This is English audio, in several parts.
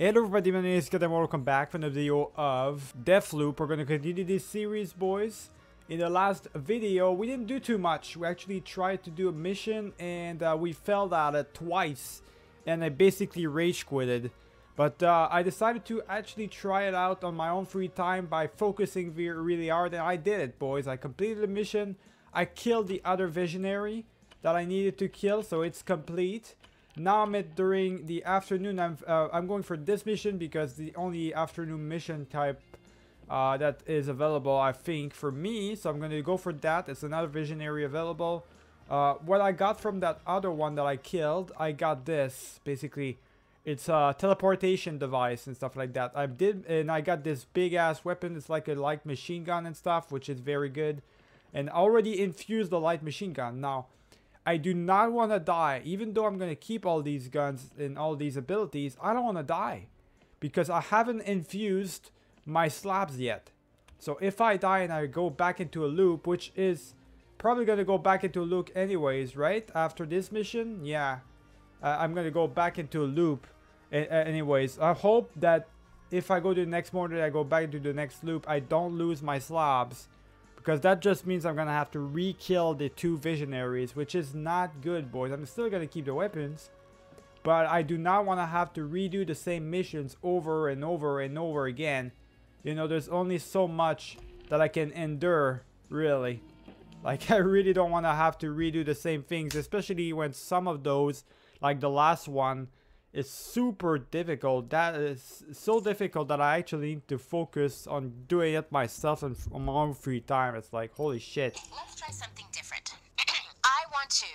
Hello everybody, my name is and welcome back for another video of Deathloop. We're going to continue this series, boys. In the last video, we didn't do too much. We actually tried to do a mission and uh, we failed at it twice. And I basically rage quitted. But uh, I decided to actually try it out on my own free time by focusing really hard. And I did it, boys. I completed the mission. I killed the other visionary that I needed to kill, so it's complete. Now I'm at during the afternoon. I'm uh, I'm going for this mission because the only afternoon mission type uh, that is available, I think, for me. So I'm going to go for that. It's another visionary available. Uh, what I got from that other one that I killed, I got this. Basically, it's a teleportation device and stuff like that. I did, and I got this big ass weapon. It's like a light machine gun and stuff, which is very good. And already infused the light machine gun. Now, I do not want to die. Even though I'm going to keep all these guns and all these abilities, I don't want to die. Because I haven't infused my slabs yet. So if I die and I go back into a loop, which is probably going to go back into a loop anyways, right? After this mission, yeah. Uh, I'm going to go back into a loop anyways. I hope that if I go to the next morning, I go back into the next loop, I don't lose my slabs because that just means I'm going to have to re-kill the two visionaries, which is not good, boys. I'm still going to keep the weapons. But I do not want to have to redo the same missions over and over and over again. You know, there's only so much that I can endure, really. Like, I really don't want to have to redo the same things, especially when some of those, like the last one, is super difficult. That is so difficult that I actually need to focus on doing it myself and on my own free time. It's like, holy shit. Let's try something different. I want to...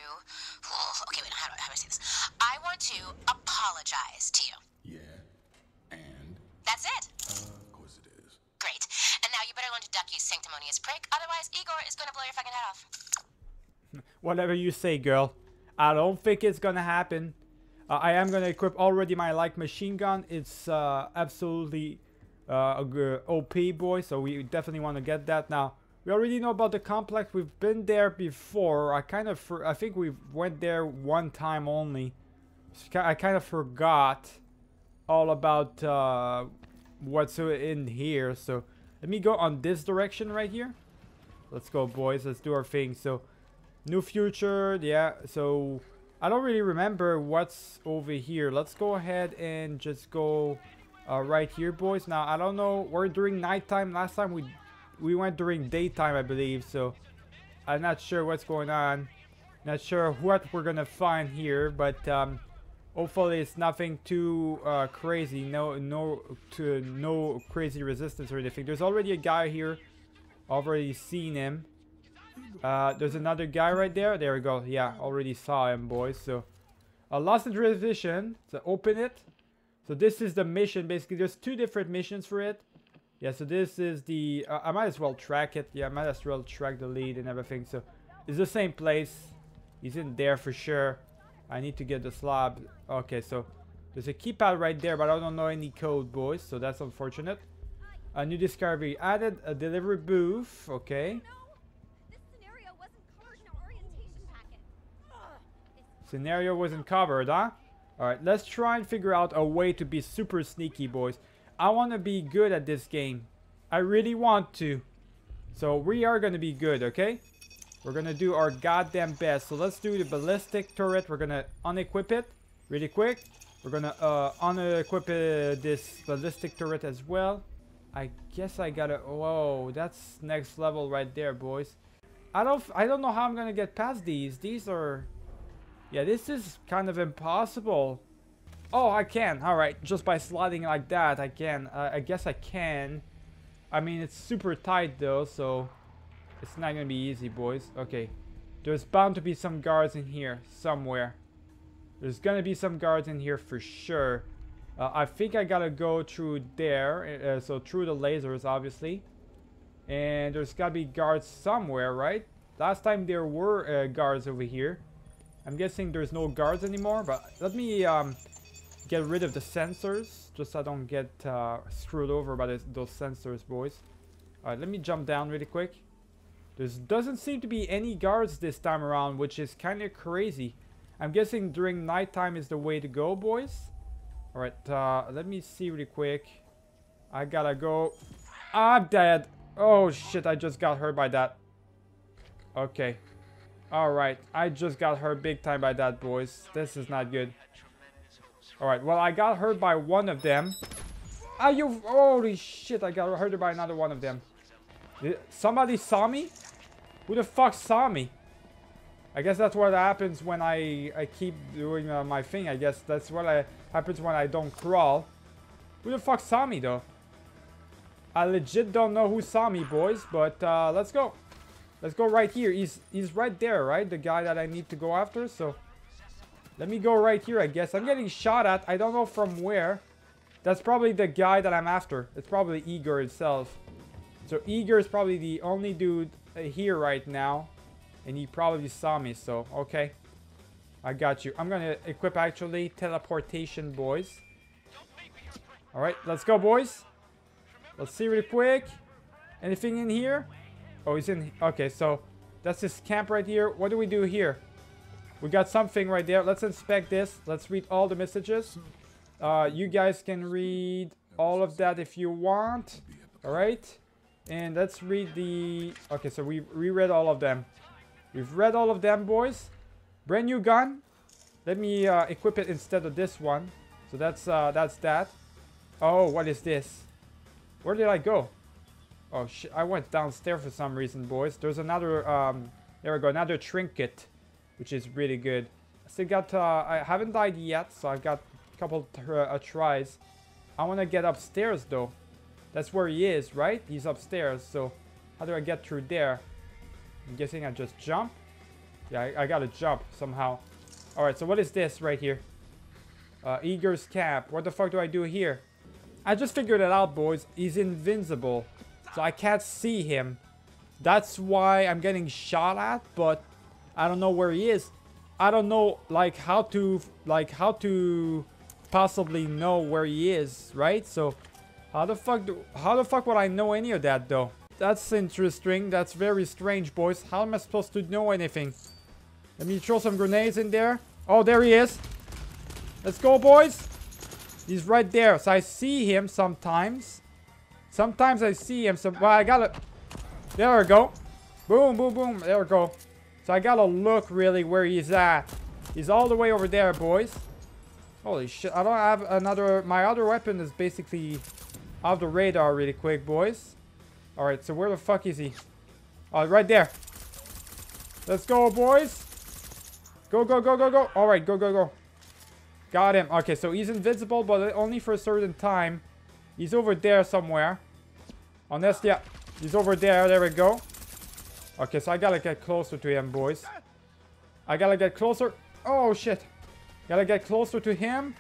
Okay, wait, how do, how do I say this? I want to apologize to you. Yeah, and? That's it. Uh, of course it is. Great. And now you better learn to duck, you sanctimonious prick. Otherwise, Egor is going to blow your fucking head off. Whatever you say, girl. I don't think it's gonna happen. Uh, I am going to equip already my light machine gun. It's uh, absolutely uh, OP, boy, so we definitely want to get that. Now, we already know about the complex. We've been there before. I kind of, I think we went there one time only. I kind of forgot all about uh, what's in here. So, let me go on this direction right here. Let's go, boys. Let's do our thing. So, new future. Yeah, so I don't really remember what's over here. Let's go ahead and just go uh, right here, boys. Now, I don't know. We're during nighttime. Last time we we went during daytime, I believe. So, I'm not sure what's going on. Not sure what we're going to find here. But, um, hopefully it's nothing too uh, crazy. No, no, to, no crazy resistance or anything. There's already a guy here. Already seen him. Uh, there's another guy right there. There we go. Yeah, already saw him, boys. So, a lost in transition. So, open it. So, this is the mission. Basically, there's two different missions for it. Yeah, so this is the... Uh, I might as well track it. Yeah, I might as well track the lead and everything. So, it's the same place. He's in there for sure. I need to get the slab. Okay, so... There's a keypad right there, but I don't know any code, boys. So, that's unfortunate. A new discovery. Added a delivery booth. Okay. Scenario wasn't covered, huh? Alright, let's try and figure out a way to be super sneaky, boys. I want to be good at this game. I really want to. So we are going to be good, okay? We're going to do our goddamn best. So let's do the ballistic turret. We're going to unequip it really quick. We're going to uh, unequip uh, this ballistic turret as well. I guess I gotta... Whoa, that's next level right there, boys. I don't, I don't know how I'm going to get past these. These are... Yeah, this is kind of impossible. Oh, I can. Alright, just by sliding like that, I can. Uh, I guess I can. I mean, it's super tight though, so... It's not gonna be easy, boys. Okay. There's bound to be some guards in here, somewhere. There's gonna be some guards in here for sure. Uh, I think I gotta go through there, uh, so through the lasers, obviously. And there's gotta be guards somewhere, right? Last time there were uh, guards over here. I'm guessing there's no guards anymore, but let me um, get rid of the sensors, just so I don't get uh, screwed over by this, those sensors, boys. Alright, let me jump down really quick. There doesn't seem to be any guards this time around, which is kind of crazy. I'm guessing during nighttime is the way to go, boys. Alright, uh, let me see really quick. I gotta go. I'm dead. Oh shit, I just got hurt by that. Okay. Alright, I just got hurt big time by that, boys. This is not good. Alright, well, I got hurt by one of them. Ah, you... Holy shit, I got hurt by another one of them. Did, somebody saw me? Who the fuck saw me? I guess that's what happens when I, I keep doing uh, my thing. I guess that's what I, happens when I don't crawl. Who the fuck saw me, though? I legit don't know who saw me, boys. But uh, let's go. Let's go right here. He's, he's right there, right? The guy that I need to go after. So let me go right here, I guess. I'm getting shot at. I don't know from where. That's probably the guy that I'm after. It's probably Egor itself. So Egor is probably the only dude uh, here right now. And he probably saw me, so okay. I got you. I'm gonna equip actually teleportation, boys. Alright, let's go, boys. Let's see really quick. Anything in here? Oh, he's in... Okay, so that's his camp right here. What do we do here? We got something right there. Let's inspect this. Let's read all the messages. Uh, you guys can read all of that if you want. Alright. And let's read the... Okay, so we reread all of them. We've read all of them, boys. Brand new gun. Let me uh, equip it instead of this one. So that's uh, that's that. Oh, what is this? Where did I go? Oh shit! I went downstairs for some reason, boys. There's another. Um, there we go. Another trinket, which is really good. I still got. Uh, I haven't died yet, so I've got a couple uh, tries. I want to get upstairs though. That's where he is, right? He's upstairs. So how do I get through there? I'm guessing I just jump. Yeah, I, I gotta jump somehow. Alright, so what is this right here? Uh, Egor's cap. What the fuck do I do here? I just figured it out, boys. He's invincible. So I can't see him. That's why I'm getting shot at, but I don't know where he is. I don't know, like, how to, like, how to possibly know where he is, right? So, how the fuck do, how the fuck would I know any of that, though? That's interesting. That's very strange, boys. How am I supposed to know anything? Let me throw some grenades in there. Oh, there he is. Let's go, boys. He's right there. So I see him sometimes. Sometimes I see him. So, well, I gotta... There we go. Boom, boom, boom. There we go. So I gotta look really where he's at. He's all the way over there, boys. Holy shit. I don't have another... My other weapon is basically off the radar really quick, boys. Alright, so where the fuck is he? Oh, right there. Let's go, boys. Go, go, go, go, go. Alright, go, go, go. Got him. Okay, so he's invincible, but only for a certain time. He's over there somewhere. Unless, yeah, he's over there. There we go. Okay, so I gotta get closer to him, boys. I gotta get closer. Oh, shit. Gotta get closer to him.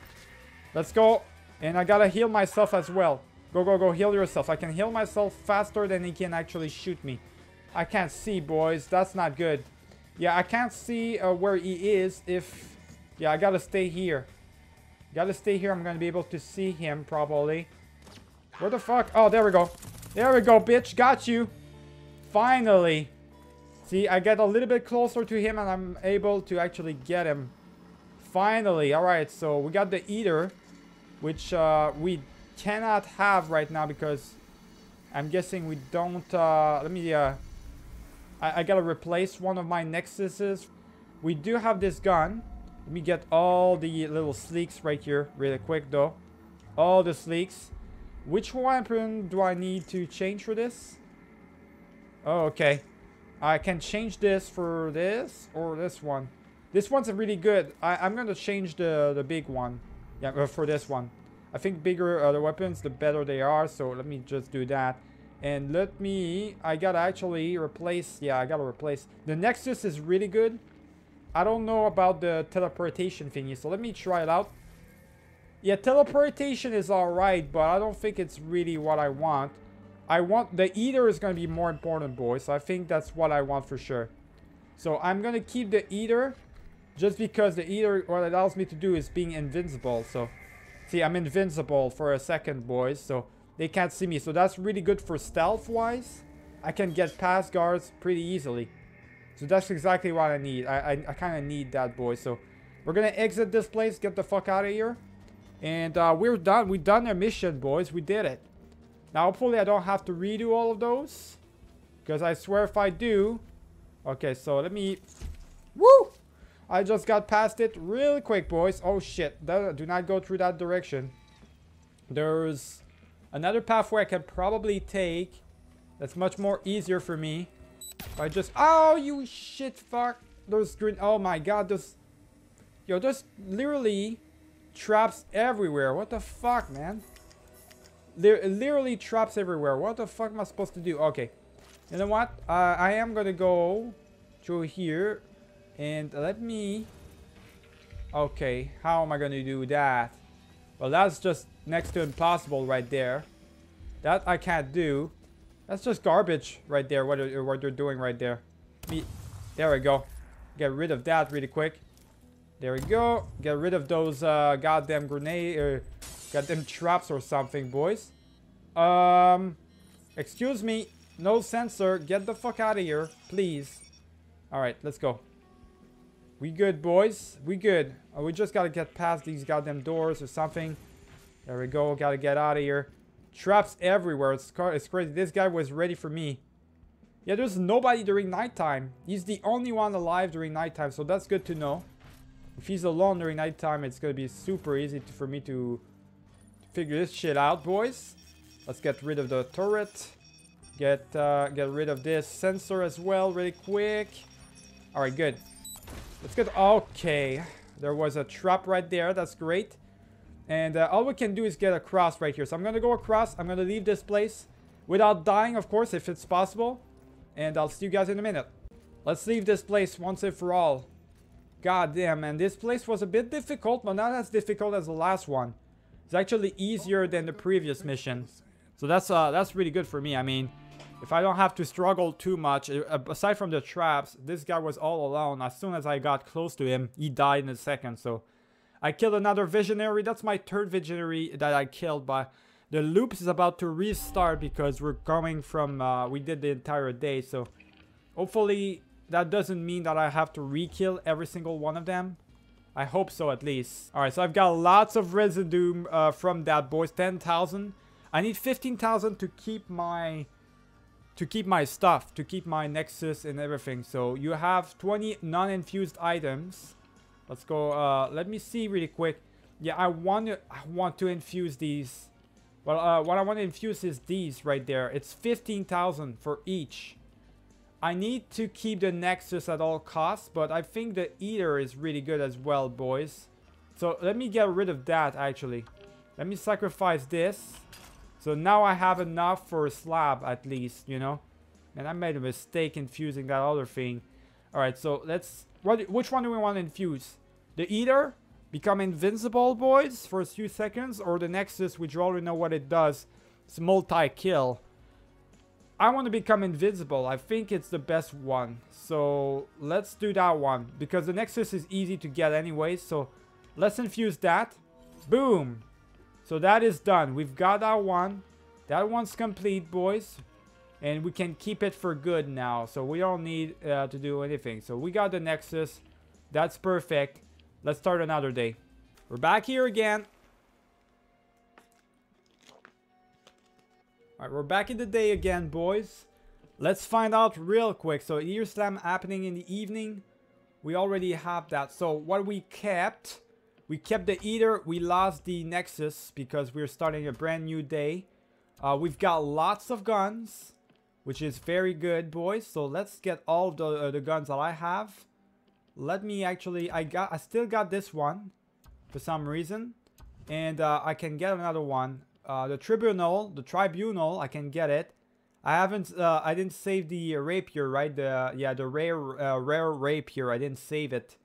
Let's go. And I gotta heal myself as well. Go, go, go, heal yourself. I can heal myself faster than he can actually shoot me. I can't see, boys. That's not good. Yeah, I can't see uh, where he is if... Yeah, I gotta stay here. Gotta stay here. I'm gonna be able to see him, probably. Where the fuck? Oh, there we go. There we go, bitch. Got you. Finally. See, I get a little bit closer to him and I'm able to actually get him. Finally. Alright, so we got the Aether, which uh, we cannot have right now because I'm guessing we don't, uh, let me, uh, I, I gotta replace one of my Nexuses. We do have this gun. Let me get all the little sleeks right here really quick though. All the sleeks. Which weapon do I need to change for this? Oh, okay. I can change this for this or this one. This one's really good. I, I'm going to change the, the big one. Yeah, uh, for this one. I think bigger uh, the weapons, the better they are. So let me just do that. And let me... I gotta actually replace... Yeah, I gotta replace... The Nexus is really good. I don't know about the teleportation thingy. So let me try it out. Yeah, teleportation is alright, but I don't think it's really what I want. I want... The Aether is going to be more important, boys. So I think that's what I want for sure. So I'm going to keep the Aether. Just because the Aether, what it allows me to do is being invincible. So See, I'm invincible for a second, boys, so they can't see me. So that's really good for stealth-wise. I can get past guards pretty easily. So that's exactly what I need. I, I, I kind of need that, boys. So we're going to exit this place, get the fuck out of here. And uh, we're done. We've done our mission, boys. We did it. Now, hopefully I don't have to redo all of those. Because I swear if I do... Okay, so let me... Woo! I just got past it really quick, boys. Oh, shit. Do not go through that direction. There's another pathway I can probably take. That's much more easier for me. I just... Oh, you shit fuck. There's green... Oh, my God. There's... Yo, there's literally traps everywhere. What the fuck, man? There literally traps everywhere. What the fuck am I supposed to do? Okay. You know what? Uh, I am gonna go through here. And let me... Okay, how am I gonna do that? Well, that's just next to impossible right there. That I can't do. That's just garbage right there, what, what they're doing right there. Me, there we go. Get rid of that really quick. There we go. Get rid of those uh, goddamn grenade, uh, goddamn traps or something, boys. Um, excuse me. No sensor. Get the fuck out of here, please. All right, let's go. We good, boys. We good. Oh, we just gotta get past these goddamn doors or something. There we go. Gotta get out of here. Traps everywhere. It's, it's crazy. This guy was ready for me. Yeah, there's nobody during nighttime. He's the only one alive during nighttime, so that's good to know. If he's alone during nighttime, it's gonna be super easy to, for me to figure this shit out, boys. Let's get rid of the turret. Get uh, get rid of this sensor as well, really quick. All right, good. Let's get... Okay. There was a trap right there. That's great. And uh, all we can do is get across right here. So I'm to go across. I'm to leave this place without dying, of course, if it's possible. And I'll see you guys in a minute. Let's leave this place once and for all. God damn, man. This place was a bit difficult, but not as difficult as the last one. It's actually easier than the previous mission. So that's uh, that's really good for me. I mean, if I don't have to struggle too much, uh, aside from the traps, this guy was all alone. As soon as I got close to him, he died in a second. So I killed another visionary. That's my third visionary that I killed. But the loop is about to restart because we're coming from, uh, we did the entire day. So hopefully that doesn't mean that I have to re-kill every single one of them. I hope so at least. Alright, so I've got lots of residue uh, from that, boys. 10,000. I need 15,000 to keep my to keep my stuff, to keep my Nexus and everything. So you have 20 non-infused items. Let's go, uh, let me see really quick. Yeah, I want to, I want to infuse these. Well, uh, what I want to infuse is these right there. It's 15,000 for each. I need to keep the Nexus at all costs, but I think the Aether is really good as well, boys. So let me get rid of that, actually. Let me sacrifice this. So now I have enough for a slab at least, you know. And I made a mistake infusing that other thing. Alright, so let's... What, which one do we want to infuse? The Aether? Become invincible, boys, for a few seconds? Or the Nexus, which you already know what it does. It's multi-kill. I want to become invisible. I think it's the best one. So let's do that one. Because the Nexus is easy to get anyway. So let's infuse that. Boom. So that is done. We've got that one. That one's complete, boys. And we can keep it for good now. So we don't need uh, to do anything. So we got the Nexus. That's perfect. Let's start another day. We're back here again. Alright, we're back in the day again, boys. Let's find out real quick. So Ear Slam happening in the evening. We already have that. So what we kept we kept the Aether. We lost the Nexus because we're starting a brand new day. Uh, we've got lots of guns, which is very good, boys. So let's get all the, uh, the guns that I have. Let me actually, I got, I still got this one for some reason. And uh, I can get another one. Uh, the Tribunal, the Tribunal, I can get it. I haven't, uh, I didn't save the Rapier, right? The, yeah, the rare, uh, rare Rapier, I didn't save it.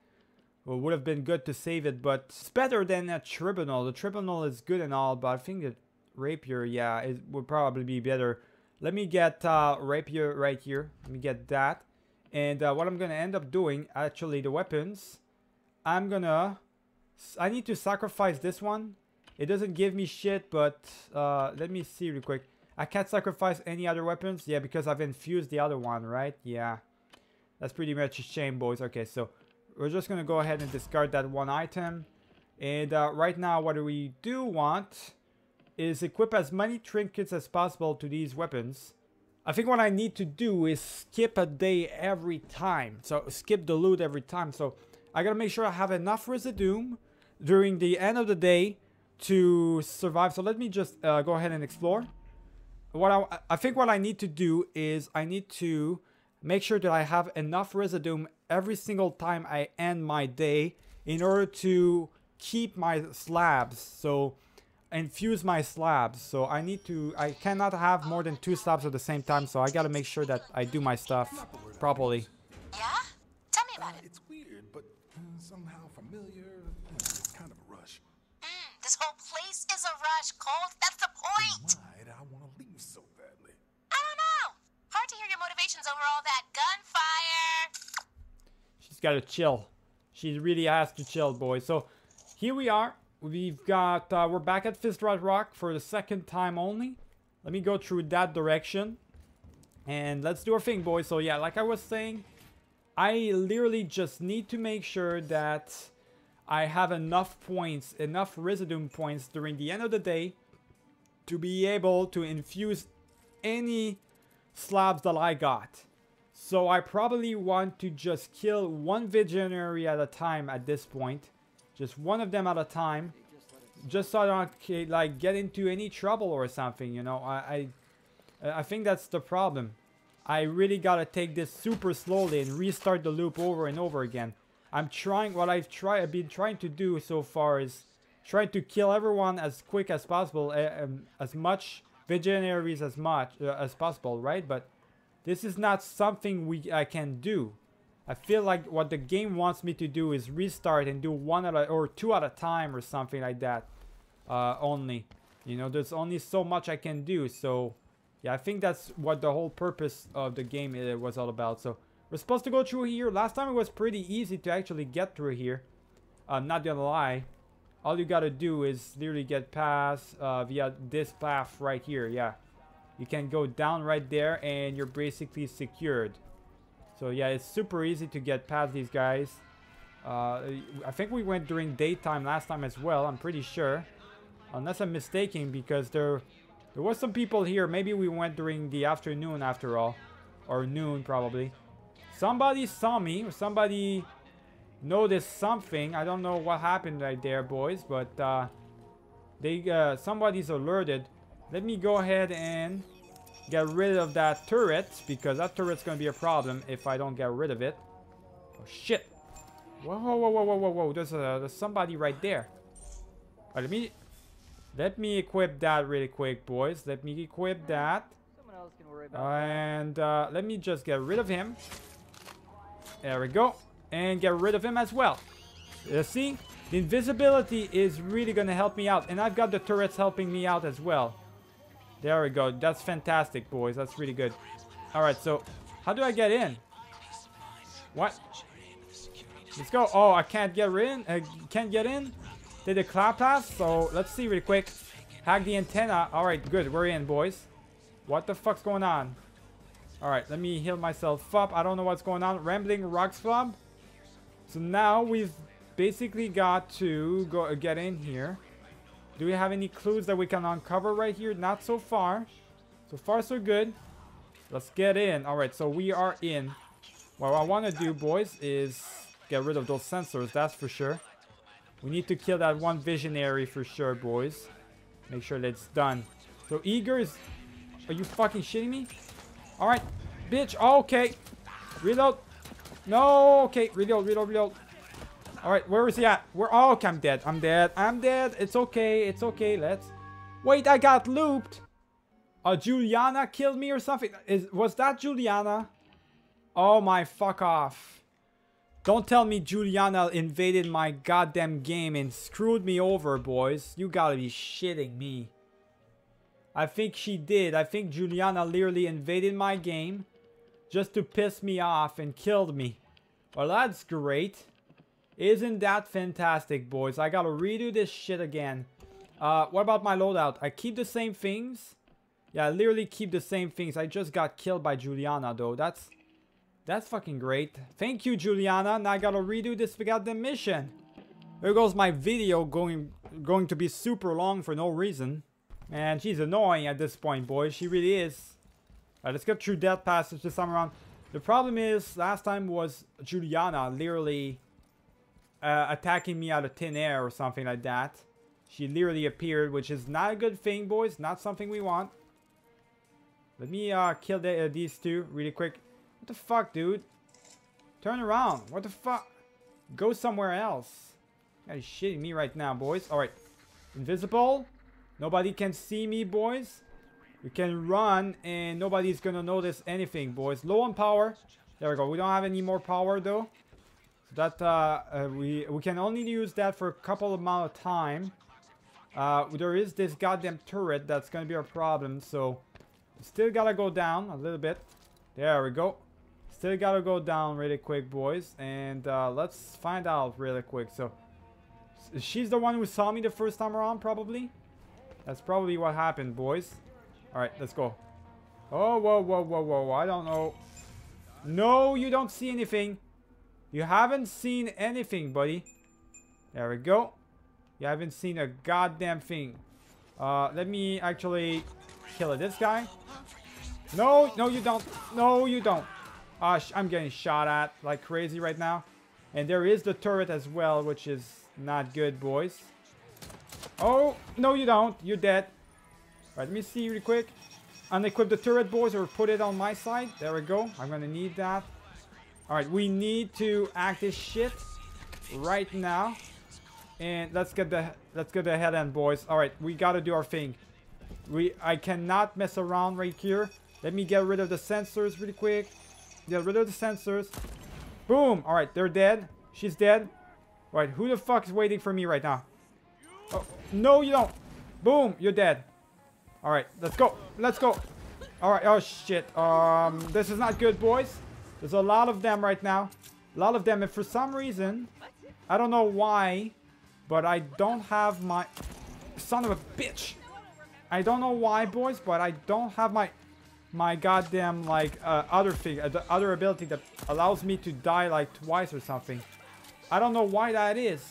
Would have been good to save it, but it's better than a Tribunal. The Tribunal is good and all, but I think the Rapier, yeah, it would probably be better. Let me get uh, Rapier right here. Let me get that. And uh, what I'm to end up doing, actually, the weapons, I'm to... I need to sacrifice this one. It doesn't give me shit, but uh, let me see real quick. I can't sacrifice any other weapons. Yeah, because I've infused the other one, right? Yeah. That's pretty much a shame, boys. Okay, so we're just going to go ahead and discard that one item. And uh, right now, what we do want is equip as many trinkets as possible to these weapons. I think what I need to do is skip a day every time. So skip the loot every time. So I gotta make sure I have enough residue during the end of the day to survive. So let me just uh, go ahead and explore. What I, I think what I need to do is I need to make sure that I have enough residue every single time I end my day in order to keep my slabs. So infuse my slabs. So I need to, I cannot have more than two slabs at the same time. So I gotta make sure that I do my stuff properly. Yeah? Tell me about it. It's weird, but uh, somehow familiar. Uh, It's kind of a rush. Mm, this whole place is a rush, Colt. That's the point. Why'd I want to leave so badly? I don't know. Hard to hear your motivations over all that gunfire. She's gotta chill. She really has to chill, boys. So here we are. We've got, uh, we're back at Fristad Rock for the second time only. Let me go through that direction. And let's do our thing, boys. So yeah, like I was saying, I literally just need to make sure that I have enough points, enough residue points during the end of the day to be able to infuse any slabs that I got. So I probably want to just kill one Visionary at a time at this point. Just one of them at a time. Just so I don't like get into any trouble or something, you know. I, I I think that's the problem. I really gotta take this super slowly and restart the loop over and over again. I'm trying, what I've tried, I've been trying to do so far is try to kill everyone as quick as possible, uh, um, as much Visionaries as much uh, as possible, right? But this is not something we I can do. I feel like what the game wants me to do is restart and do one at a, or two at a time or something like that. Uh, only, you know, there's only so much I can do. So, yeah, I think that's what the whole purpose of the game uh, was all about. So, we're supposed to go through here. Last time it was pretty easy to actually get through here. I'm not gonna lie. All you gotta do is literally get past uh, via this path right here. Yeah, you can go down right there and you're basically secured. So yeah, it's super easy to get past these guys. Uh, I think we went during daytime last time as well, I'm pretty sure. Unless I'm mistaken because there, there was some people here. Maybe we went during the afternoon after all. Or noon probably. Somebody saw me. Somebody noticed something. I don't know what happened right there, boys. But uh, they, uh, somebody's alerted. Let me go ahead and get rid of that turret because that turret's gonna be a problem if I don't get rid of it. Oh shit! Whoa, whoa, whoa, whoa, whoa, whoa! There's a there's somebody right there. Alright, let me let me equip that really quick, boys. Let me equip that, Someone else can worry about and uh, let me just get rid of him. There we go, and get rid of him as well. You see, the invisibility is really gonna help me out, and I've got the turrets helping me out as well. There we go. That's fantastic, boys. That's really good. All right, so how do I get in? What? Let's go. Oh, I can't get in. I uh, can't get in. Did the cloud pass? So let's see really quick. Hack the antenna. All right, good. We're in, boys. What the fuck's going on? All right, let me heal myself up. I don't know what's going on. Rambling Rocks Club. So now we've basically got to go get in here. Do we have any clues that we can uncover right here? Not so far. So far, so good. Let's get in. All right, so we are in. What I want to do, boys, is get rid of those sensors. That's for sure. We need to kill that one visionary for sure, boys. Make sure that it's done. So Egor is... Are you fucking shitting me? All right, bitch. okay. Reload. No. Okay. Reload. Reload. Reload. All right, where is he at? Where? Oh, okay, I'm dead. I'm dead. I'm dead. It's okay. It's okay. Let's. Wait, I got looped. Uh, Julianna killed me or something. Is was that Julianna? Oh my fuck off. Don't tell me Julianna invaded my goddamn game and screwed me over, boys. You gotta be shitting me. I think she did. I think Julianna literally invaded my game just to piss me off and killed me. Well, that's great. Isn't that fantastic, boys? I gotta redo this shit again. Uh, what about my loadout? I keep the same things. Yeah, I literally keep the same things. I just got killed by Julianna, though. That's that's fucking great. Thank you, Julianna. Now I gotta redo this goddamn mission. There goes my video going going to be super long for no reason. Man, she's annoying at this point, boys. She really is. Alright, let's get through that passage this time around. The problem is, last time was Julianna literally uh, attacking me out of thin air or something like that. She literally appeared, which is not a good thing, boys. Not something we want. Let me uh, kill the, uh, these two really quick. What the fuck, dude? Turn around. What the fuck? Go somewhere else. You're shitting me right now, boys. Alright. Invisible. Nobody can see me, boys. We can run and nobody's gonna notice anything, boys. Low on power. There we go. We don't have any more power, though. So that, uh, uh, we, we can only use that for a couple amount of time. Uh, there is this goddamn turret that's gonna be a problem, so... Still gotta go down a little bit. There we go. Still gotta go down really quick, boys. And uh, let's find out really quick. So, she's the one who saw me the first time around, probably. That's probably what happened, boys. Alright, let's go. Oh, whoa, whoa, whoa, whoa. I don't know. No, you don't see anything. You haven't seen anything, buddy. There we go. You haven't seen a goddamn thing. Uh, let me actually kill this guy. No, no, you don't. No, you don't. Uh, I'm getting shot at like crazy right now. And there is the turret as well, which is not good, boys. Oh, no, you don't. You're dead. Right, let me see really quick. Unequip the turret, boys, or put it on my side. There we go. I'm gonna need that. Alright, we need to act this shit right now. And let's get the let's get the head end, boys. Alright, we gotta do our thing. We I cannot mess around right here. Let me get rid of the sensors really quick. Get rid of the sensors. Boom! Alright, they're dead. She's dead. Alright, who the fuck is waiting for me right now? No, you don't. Boom, you're dead. Alright, let's go. Let's go. Alright, oh shit. Um, this is not good, boys. There's a lot of them right now. A lot of them, and for some reason, I don't know why, but I don't have my... Son of a bitch! I don't know why, boys, but I don't have my my goddamn like uh, other thing, uh, the other ability that allows me to die like twice or something. I don't know why that is.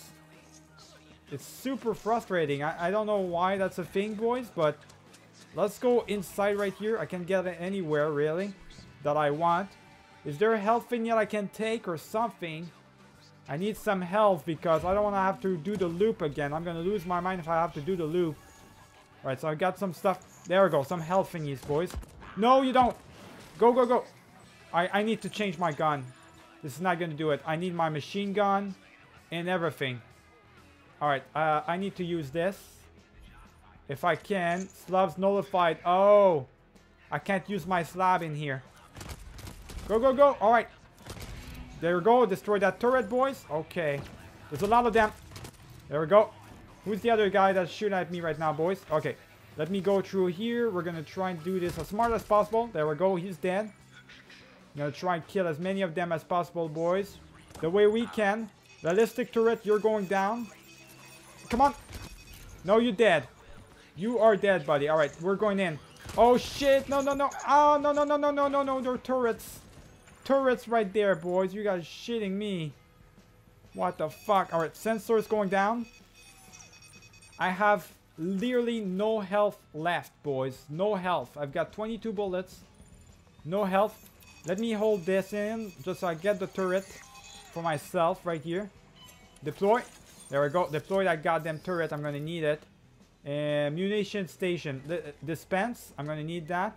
It's super frustrating. I, I don't know why that's a thing, boys, but let's go inside right here. I can get it anywhere, really, that I want. Is there a health thing yet I can take or something? I need some health because I don't want to have to do the loop again. I'm going to lose my mind if I have to do the loop. Alright, so I got some stuff. There we go. Some health thingies, boys. No, you don't. Go, go, go. I, I need to change my gun. This is not going to do it. I need my machine gun and everything. Alright, uh, I need to use this. If I can. Slabs nullified. Oh. I can't use my slab in here. Go, go, go. Alright. There we go. Destroy that turret, boys. Okay. There's a lot of them. There we go. Who's the other guy that's shooting at me right now, boys? Okay. Let me go through here. We're to try and do this as smart as possible. There we go. He's dead. I'm to try and kill as many of them as possible, boys. The way we can. Realistic turret, you're going down. Come on. No, you're dead. You are dead, buddy. All right, we're going in. Oh, shit. No, no, no. Oh, no, no, no, no, no, no, no. There are turrets. Turrets right there, boys. You guys shitting me. What the fuck? All right, sensors going down. I have literally no health left, boys. No health. I've got 22 bullets. No health. Let me hold this in just so I get the turret for myself right here. Deploy. There we go. Deploy that goddamn turret. I'm to need it. And munition station. D uh, dispense. I'm to need that.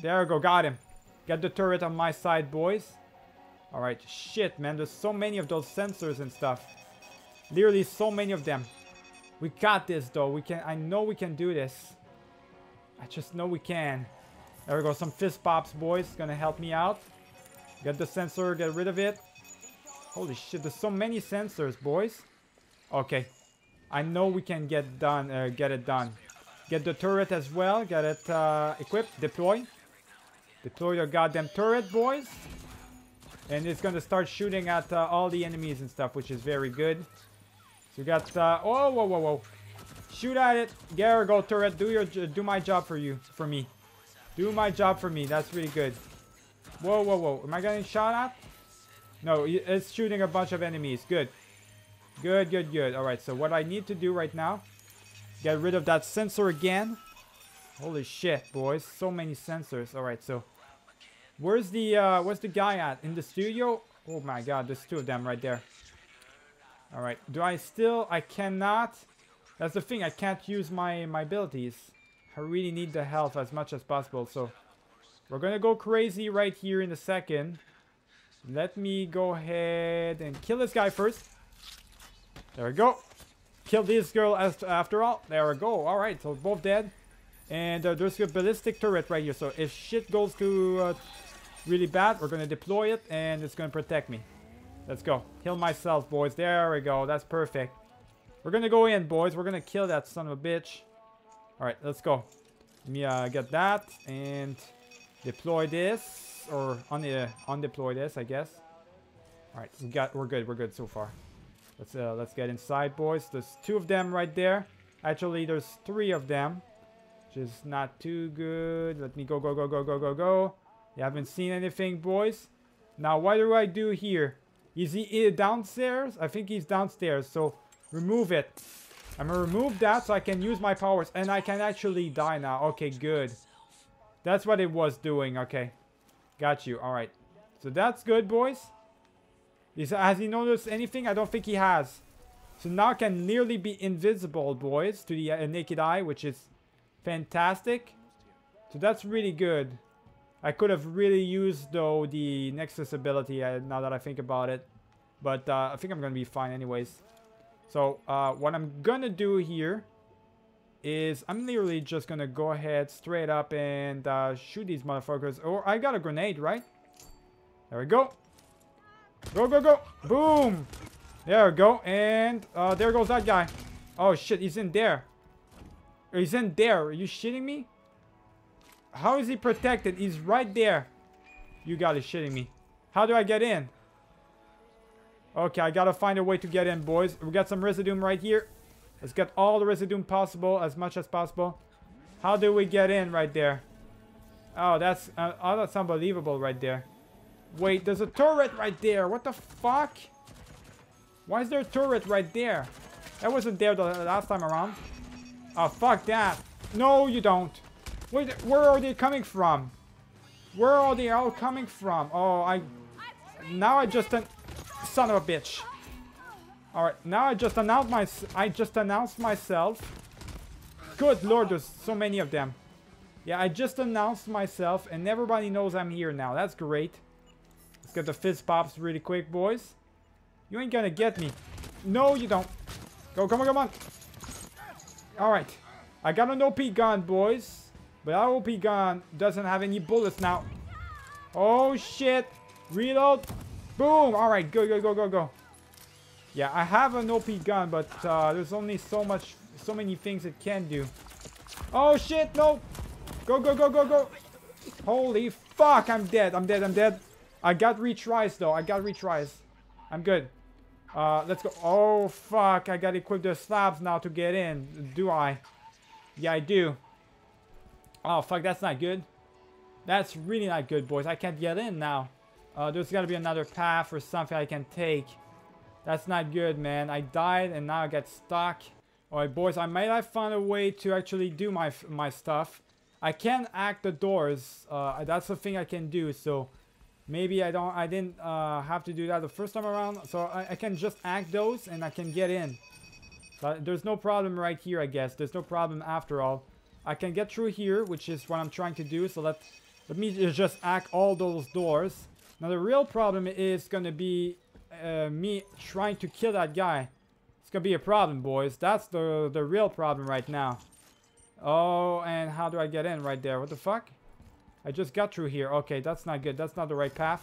There we go. Got him. Get the turret on my side, boys. Alright. Shit, man. There's so many of those sensors and stuff. Literally so many of them. We got this, though. We can. I know we can do this. I just know we can. There we go. Some fist pops, boys. Gonna help me out. Get the sensor. Get rid of it. Holy shit. There's so many sensors, boys. Okay. I know we can get done. Uh, get it done. Get the turret as well. Get it uh, equipped. Deploy. Deploy your goddamn turret, boys. And it's gonna start shooting at uh, all the enemies and stuff, which is very good. So we got, uh, oh, whoa, whoa, whoa. Shoot at it. Go, turret. Do your, do my job for you, for me. Do my job for me. That's really good. Whoa, whoa, whoa. Am I getting shot at? No, it's shooting a bunch of enemies. Good. Good, good, good. Alright, so what I need to do right now, get rid of that sensor again. Holy shit, boys. So many sensors. Alright, so where's the uh where's the guy at? In the studio? Oh my god, there's two of them right there. Alright, do I still I cannot that's the thing, I can't use my my abilities. I really need the health as much as possible, so we're gonna go crazy right here in a second. Let me go ahead and kill this guy first. There we go. Kill this girl as after all. There we go. Alright, so both dead. And uh, there's a ballistic turret right here. So if shit goes to uh, really bad, we're gonna deploy it and it's gonna protect me. Let's go. Kill myself, boys. There we go. That's perfect. We're gonna go in, boys. We're gonna kill that son of a bitch. Alright, let's go. Let me uh, get that and deploy this. Or on the undeploy this, I guess. Alright, we got we're good, we're good so far. Let's uh let's get inside, boys. There's two of them right there. Actually there's three of them. Which is not too good. Let me go, go, go, go, go, go, go. You haven't seen anything, boys. Now what do I do here? Is he downstairs? I think he's downstairs, so remove it. I'm gonna remove that so I can use my powers and I can actually die now. Okay, good. That's what it was doing. Okay. Got you. Alright. So that's good, boys. Is, has he noticed anything? I don't think he has. So now can nearly be invisible, boys, to the uh, naked eye, which is fantastic. So that's really good. I could have really used, though, the Nexus ability, uh, now that I think about it. But uh, I think I'm going to be fine anyways. So uh, what I'm going to do here is I'm literally just going to go ahead straight up and uh, shoot these motherfuckers. Or oh, I got a grenade, right? There we go. Go, go, go. Boom. There we go. And uh, there goes that guy. Oh, shit. He's in there. He's in there. Are you shitting me? How is he protected? He's right there. You gotta shitting me. How do I get in? Okay, I gotta find a way to get in, boys. We got some Residuum right here. Let's get all the Residuum possible, as much as possible. How do we get in right there? Oh, that's uh, oh, that's unbelievable right there. Wait, there's a turret right there. What the fuck? Why is there a turret right there? That wasn't there the last time around. Oh, fuck that. No, you don't. Wait, where are they coming from? Where are they all coming from? Oh, I... Now I just... Son of a bitch. Alright, now I just announced my... I just announced myself. Good lord, there's so many of them. Yeah, I just announced myself and everybody knows I'm here now. That's great. Let's get the fizz pops really quick, boys. You ain't gonna get me. No, you don't. Go, come on, come on. Alright. I got an OP gun, boys. But our OP gun doesn't have any bullets now. Oh, shit. Reload. Boom. All right, go, go, go, go, go. Yeah, I have an OP gun, but uh, there's only so much, so many things it can do. Oh, shit. No. Go, go, go, go, go. Holy fuck. I'm dead. I'm dead. I'm dead. I got retries, though. I got retries. I'm good. Uh, let's go. Oh, fuck. I got to equip the slabs now to get in. Do I? Yeah, I do. Oh, fuck, that's not good. That's really not good, boys. I can't get in now. Uh, there's got to be another path or something I can take. That's not good, man. I died and now I get stuck. Alright, boys, I might have found a way to actually do my my stuff. I can act the doors. Uh, that's the thing I can do, so... Maybe I don't, I didn't uh, have to do that the first time around, so I, I can just act those and I can get in. But there's no problem right here, I guess. There's no problem after all. I can get through here, which is what I'm trying to do. So let, let me just act all those doors. Now the real problem is to be uh, me trying to kill that guy. It's to be a problem, boys. That's the, the real problem right now. Oh, and how do I get in right there? What the fuck? I just got through here. Okay, that's not good. That's not the right path.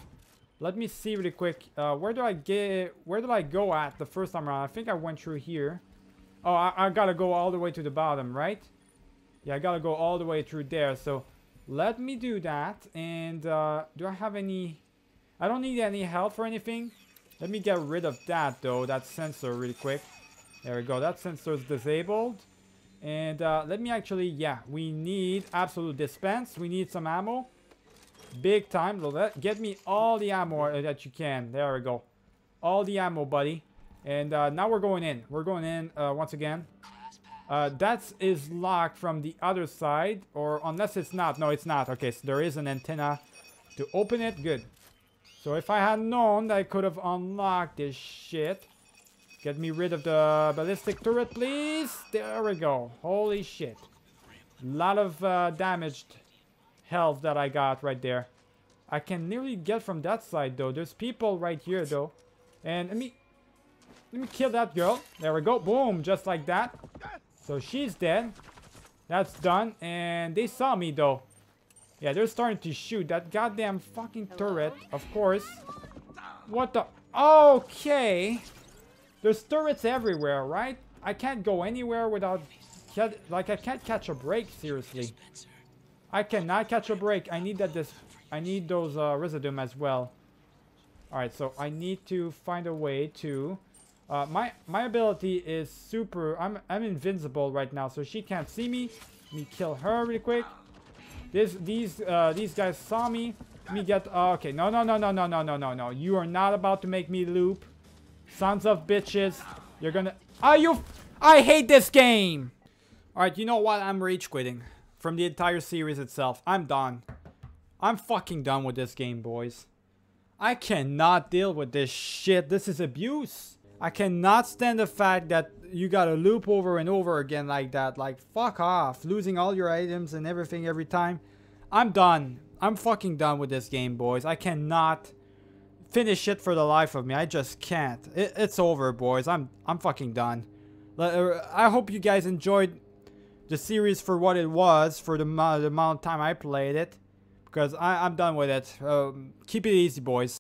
Let me see really quick. Uh, where do I get... Where did I go at the first time around? I think I went through here. Oh, I, I gotta go all the way to the bottom, right? Yeah, I gotta go all the way through there. So let me do that. And uh, do I have any... I don't need any health or anything. Let me get rid of that though, that sensor really quick. There we go, that sensor is disabled. And uh, let me actually, yeah, we need absolute dispense. We need some ammo. Big time. Get me all the ammo that you can. There we go. All the ammo, buddy. And uh, now we're going in. We're going in uh, once again. Uh, that is locked from the other side. Or unless it's not. No, it's not. Okay, so there is an antenna to open it. Good. So if I had known I could have unlocked this shit. Get me rid of the ballistic turret, please. There we go. Holy shit. A lot of uh, damaged health that I got right there. I can nearly get from that side, though. There's people right here, though. And let me... Let me kill that girl. There we go. Boom. Just like that. So she's dead. That's done. And they saw me, though. Yeah, they're starting to shoot. That goddamn fucking turret, of course. What the... Okay. There's turrets everywhere, right? I can't go anywhere without... Like, I can't catch a break, seriously. I cannot catch a break. I need that this... I need those uh, Residuum as well. Alright, so I need to find a way to... Uh, my my ability is super... I'm, I'm invincible right now, so she can't see me. Let me kill her really quick. This, these, uh, these guys saw me. Let me get... Uh, okay, no, no, no, no, no, no, no, no, no. You are not about to make me loop. Sons of bitches. You're gonna... Are you... I hate this game! Alright, you know what? I'm rage quitting. From the entire series itself. I'm done. I'm fucking done with this game, boys. I cannot deal with this shit. This is abuse. I cannot stand the fact that you gotta loop over and over again like that. Like, fuck off. Losing all your items and everything every time. I'm done. I'm fucking done with this game, boys. I cannot finish it for the life of me. I just can't. It, it's over, boys. I'm I'm fucking done. Uh, I hope you guys enjoyed the series for what it was, for the, the amount of time I played it. Because I, I'm done with it. Um, keep it easy, boys.